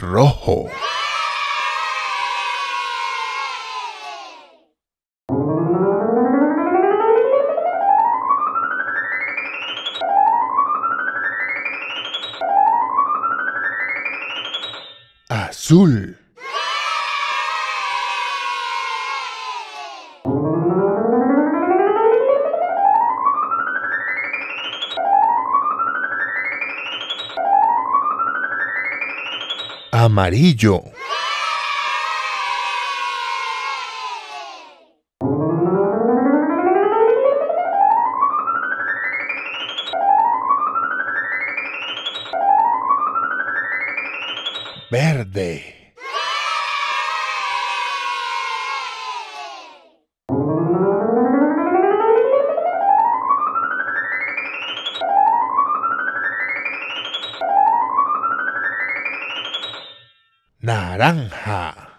rojo. Azul. Amarillo. Verde. Naranja.